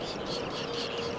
you